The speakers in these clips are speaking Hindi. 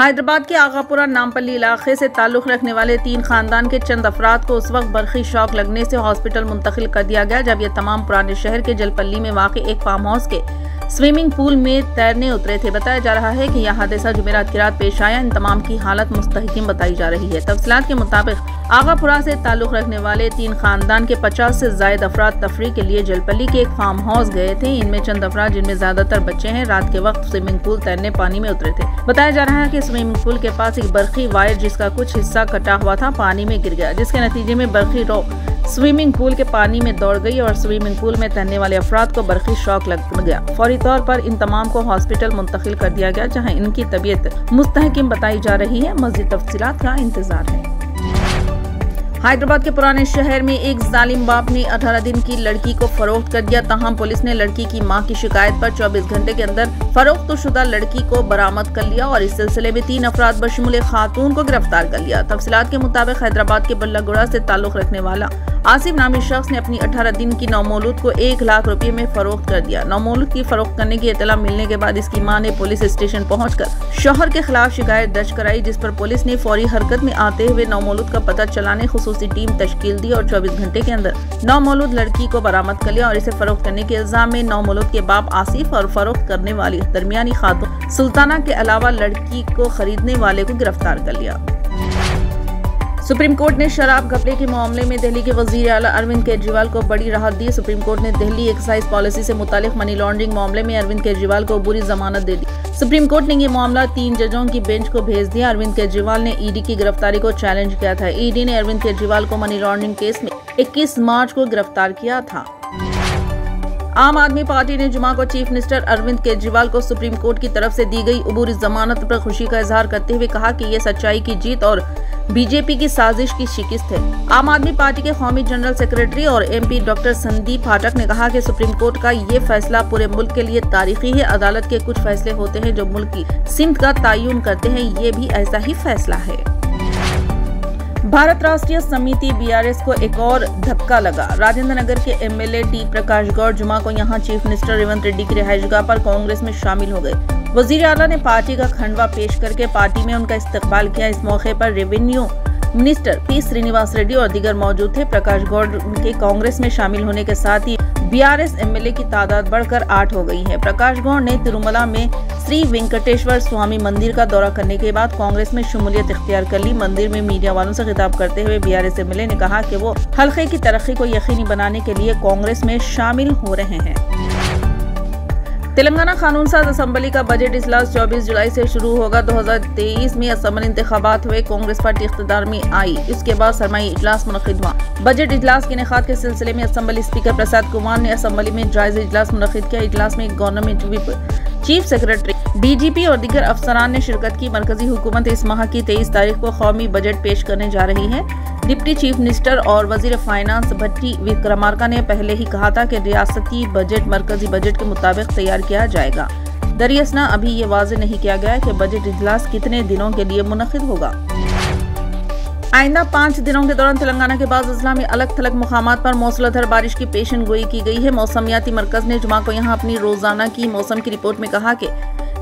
हैदराबाद के आगापुरा नामपल्ली इलाके से ताल्लुक रखने वाले तीन खानदान के चंद अफराद को उस वक्त बरखी शौक लगने से हॉस्पिटल मुंतकिल कर दिया गया, जब ये तमाम पुराने शहर के जलपल्ली में वाक़ एक फार्म हाउस के स्विमिंग पूल में तैरने उतरे थे। बताया जा रहा है कि यह हादसा जुमेरात की रात पेश आया। इन तमाम की हालत मुस्तकम बताई जा रही है। तफसलात के मुताबिक आगापुरा से ताल्लुक रखने वाले तीन खानदान के 50 से जायद अफराद तफरी के लिए जलपल्ली के एक फार्म हाउस गए थे। इनमें चंद अफराद, जिनमें ज़्यादातर बच्चे हैं, रात के वक्त स्विमिंग पूल तैरने पानी में उतरे थे। बताया जा रहा है कि स्विमिंग पूल के पास एक बर्फ़ी वायर, जिसका कुछ हिस्सा कटा हुआ था, पानी में गिर गया। जिसके नतीजे में बर्फ़ी रो स्विमिंग पूल के पानी में दौड़ गई और स्विमिंग पूल में तैरने वाले अफराद को बर्फ़ी शौक लग गया। फौरी तौर पर इन तमाम को हॉस्पिटल मुंतकिल कर दिया गया, जहाँ इनकी तबीयत मुस्तहकिम बताई जा रही है। मजीद तफसीत का इंतज़ार है। हैदराबाद के पुराने शहर में एक जालिम बाप ने 18 दिन की लड़की को फरोख्त कर दिया। तहम पुलिस ने लड़की की माँ की शिकायत पर 24 घंटे के अंदर फरोख्त शुदा लड़की को बरामद कर लिया और इस सिलसिले में तीन अफराद बशमूल खातून को गिरफ़्तार कर लिया। तफसीत के मुताबिक हैदराबाद के बल्लागुड़ा से ताल्लुक रखने वाला आसिफ नामी शख्स ने अपनी 18 दिन की नौमोलूद को एक लाख रुपए में फरोख्त कर दिया। नौमोलूद की फरोख्त करने की इतला मिलने के बाद इसकी माँ ने पुलिस स्टेशन पहुंचकर शोहर के खिलाफ शिकायत दर्ज कराई, जिस पर पुलिस ने फौरी हरकत में आते हुए नौमोलूद का पता चलाने, खसूसी टीम तश्कील दी और 24 घंटे के अंदर नौमोलूद लड़की को बरामद कर लिया और इसे फरोख्त करने के इल्ज़ाम में नौमोलूद के बाप आसिफ और फरोख्त करने वाली दरमियानी खातून सुल्ताना के अलावा लड़की को खरीदने वाले को गिरफ़्तार कर लिया। सुप्रीम कोर्ट ने शराब घपले के मामले में दिल्ली के वज़ीर अला अरविंद केजरीवाल को बड़ी राहत दी। सुप्रीम कोर्ट ने दिल्ली एक्साइज पॉलिसी से मुतालिक मनी लॉन्ड्रिंग मामले में अरविंद केजरीवाल को बुरी जमानत दे दी। सुप्रीम कोर्ट ने ये मामला तीन जजों की बेंच को भेज दिया। अरविंद केजरीवाल ने ईडी की गिरफ्तारी को चैलेंज किया था। ईडी ने अरविंद केजरीवाल को मनी लॉन्ड्रिंग केस में इक्कीस मार्च को गिरफ़्तार किया था। आम आदमी पार्टी ने जुमा को चीफ मिनिस्टर अरविंद केजरीवाल को सुप्रीम कोर्ट की तरफ़ से दी गई अबूरी जमानत पर खुशी का इजहार करते हुए कहा कि ये सच्चाई की जीत और बीजेपी की साजिश की शिकस्त है। आम आदमी पार्टी के कौमी जनरल सेक्रेटरी और एमपी डॉक्टर संदीप फाटक ने कहा कि सुप्रीम कोर्ट का ये फैसला पूरे मुल्क के लिए तारीखी है। अदालत के कुछ फैसले होते हैं जो मुल्क की सिंध का तयन करते हैं। ये भी ऐसा ही फैसला है। भारत राष्ट्रीय समिति बीआरएस को एक और धक्का लगा। राजेंद्र नगर के एमएलए टी प्रकाश गौड़ जुमा को यहाँ चीफ मिनिस्टर रेवंत रेड्डी की रिहायशगाह पर कांग्रेस में शामिल हो गए। वज़ीर अला ने पार्टी का खंडवा पेश करके पार्टी में उनका इस्तेमाल किया। इस मौके पर revenue minister P Srinivas Reddy और दिगर मौजूद थे। प्रकाश गौड़ के कांग्रेस में शामिल होने के साथ ही बीआरएस एमएलए की तादाद बढ़कर आठ हो गई है। प्रकाश गौड़ ने तिरुमला में श्री वेंकटेश्वर स्वामी मंदिर का दौरा करने के बाद कांग्रेस में शमूलियत इख्तियार कर ली। मंदिर में मीडिया वालों से खिताब करते हुए बीआरएस एमएलए ने कहा कि वो हल्के की तरक्की को यकीनी बनाने के लिए कांग्रेस में शामिल हो रहे हैं। तेलंगाना कानून साज असम्बली का बजट इजलास 24 जुलाई से शुरू होगा। 2023 में असम्बली इंतबात हुए, कांग्रेस पार्टी इकतदार में आई। इसके बाद सरमाई इजलास मुनद हुआ। बजट इजलास के इनका के सिलसिले में असम्बली स्पीकर प्रसाद कुमार ने असम्बली में जायज़ इजलास मुनद किया। इजलास में government whip chief secretary DGP और दीगर अफसरान ने शिरकत की। मरकजी हुकूमत इस माह की तेईस तारीख को कौमी बजट पेश करने जा रही है। डिप्टी चीफ मिनिस्टर और वज़ीर फाइनेंस भट्टी विक्रमार्का ने पहले ही कहा था कि रियासती बजट, मरकजी बजट के मुताबिक तैयार किया जाएगा। दरियसना अभी ये वाजे नहीं किया गया कि बजट इजलास कितने दिनों के लिए मुनद होगा। आइंदा पाँच दिनों के दौरान तेलंगाना के बाद अजला में अलग थलग मकाम पर मौसलाधार बारिश की पेशन गोई की गई है। मौसमियाती मरकज ने जुमा को यहाँ अपनी रोज़ाना की मौसम की रिपोर्ट में कहा कि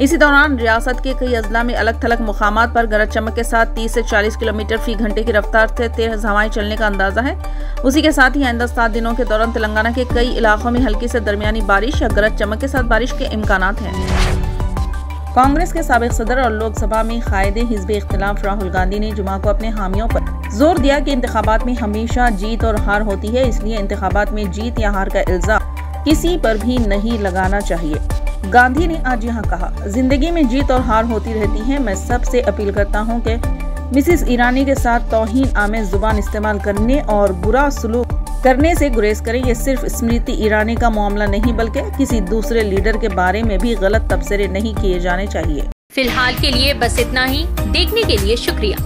इसी दौरान रियासत के कई अजला में अलग थलग मुकाम पर गरज चमक के साथ 30 से 40 किलोमीटर फ़ी घंटे की रफ्तार से तेज हवाएँ चलने का अंदाज़ा है। उसी के साथ ही आइंदा सात दिनों के दौरान तेलंगाना के कई इलाकों में हल्की से दरमियानी बारिश या गरज चमक के साथ बारिश के इम्कान हैं। कांग्रेस के सबक सदर और लोकसभा में कायदे हिजब इख्तलाफ राहुल गांधी ने जुमा को अपने हामियों पर ज़ोर दिया कि इंतबात में हमेशा जीत और हार होती है, इसलिए इंतबात में जीत या हार का इल्ज़ाम किसी पर भी नहीं लगाना चाहिए। गांधी ने आज यहाँ कहा, ज़िंदगी में जीत और हार होती रहती है। मैं सबसे अपील करता हूँ कि मिसिस ईरानी के साथ तोहिन आमेज ज़ुबान इस्तेमाल करने और बुरा सलूक करने से गुरेज करें। ये सिर्फ़ स्मृति ईरानी का मामला नहीं, बल्कि किसी दूसरे लीडर के बारे में भी गलत तबसरे नहीं किए जाने चाहिए। फ़िलहाल के लिए बस इतना ही। देखने के लिए शुक्रिया।